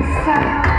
inside.